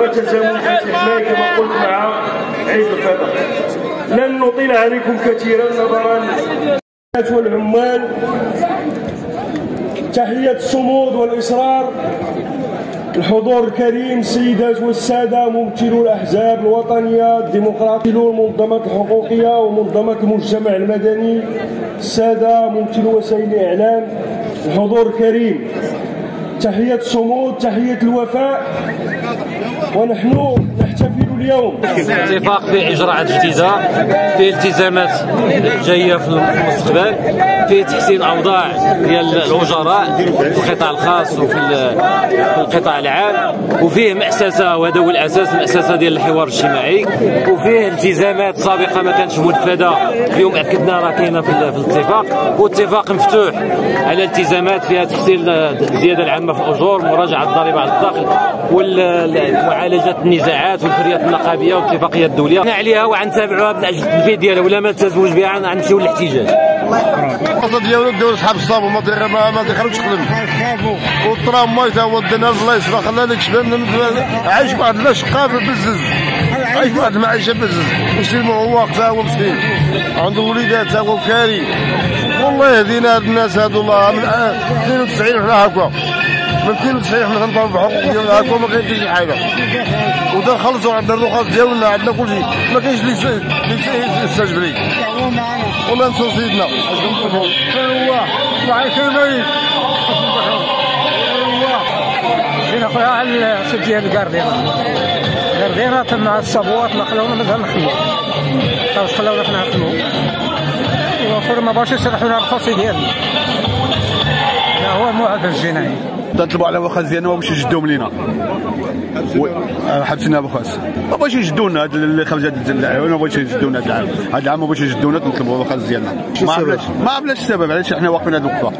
والتزامن في الحماية كما قلت مع عيد الفطر. لن نطيل عليكم كثيرا نظرا. والعمال تحية الصمود والإصرار. الحضور الكريم السيدات والسادة ممثلو الأحزاب الوطنية الديمقراطية المنظمات الحقوقية ومنظمات المجتمع المدني. السادة ممثلو وسائل الإعلام الحضور الكريم. تحية الصمود تحية الوفاء. ونحن نحتفل اليوم. اتفاق فيه إجراءات جديدة فيه التزامات جاية في المستقبل فيه تحسين اوضاع ديال الاجراء في القطاع الخاص وفي القطاع العام وفيه مأسسة وهذا هو الأساس المأسسه ديال الحوار الاجتماعي وفيه التزامات سابقة ما كانتش منفذه اليوم أكدنا راه كاينة في الاتفاق واتفاق مفتوح على التزامات فيها تحسين الزياده العامة في الأجور مراجعة الضريبة على الدخل ومعالجه النزاعات والحريات النقابية والاتفاقية الدولية. عليها وغنتابعوها من أجل التنفيذ ديالها ولا ما تزوج بها غنمشيو للاحتجاج القصة ديالو داو صحاب الصاب وما ما ما تخرجش خدم والطرام ما تا هو دنا الله يسرا خلى داك الشباب عايش واحد لا شقة بزز عايش واحد المعيشه بزز. مسلم هو واقف هو مسكين. عنده وليدات هو كاري والله يهدينا هاد الناس هادو الله من 92 حنا هكا من 92 حنا كنطالبوا بحقوق هكا ما كاين شي حاجة ودا خلصوا عندنا الرخص ديالنا عندنا كل شيء ما كاينش اللي يستجب لي والله نصر سيدنا هو كان مريض جينا خويا على السوق ديال الكاردينا الكاردينا تم الصبوات ما خلاونا مازال نخدمو خلاونا حنا نخدمو وفر ما باش يسرحونا الرخص ديالنا هو المعدل الجنائي تطلبوا على وخاز ديالنا باش يجدوهم لينا. حبسنا بخاس ما بغاش يجدونا هاد اللي خرج هاد العام ما بغاش يجدونا هاد العام. هاد العام ما بغاش يجدونا نطلبوا الوخاز ديالنا. ما عرفناش ما عرفناش السبب علاش حنا واقفين هاد الوقفة؟